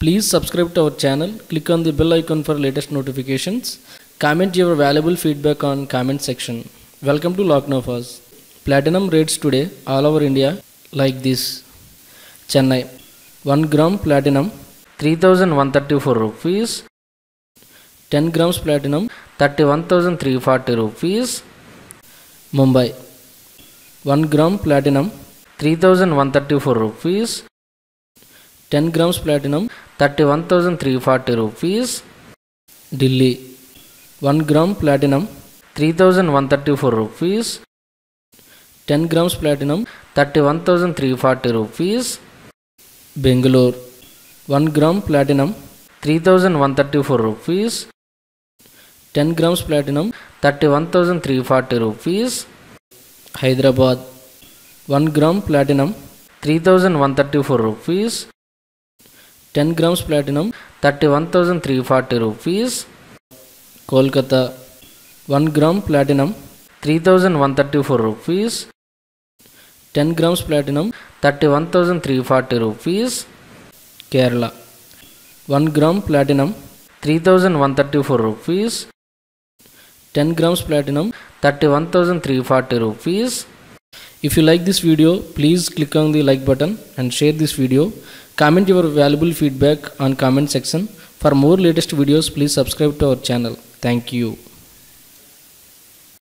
Please subscribe to our channel. Click on the bell icon for latest notifications. Comment your valuable feedback on comment section. Welcome to Laacnofas. Platinum rates today all over India like this. Chennai 1 gram platinum 3134 rupees 10 grams platinum 31340 rupees Mumbai 1 gram platinum 3134 rupees 10 grams platinum 31340 rupees. Delhi 1 gram platinum 3134 rupees. 10 grams platinum 31340 rupees. Bangalore 1 gram platinum 3134 rupees. 10 grams platinum 31340 rupees. Hyderabad 1 gram platinum 3134 rupees 10 grams platinum 31340 rupees Kolkata 1 gram platinum 3134 rupees 10 grams platinum 31340 rupees Kerala 1 gram platinum 3134 rupees 10 grams platinum 31340 rupees if you like this video please click on the like button and share this video. Comment your valuable feedback on comment section. For more latest videos please subscribe to our channel. Thank you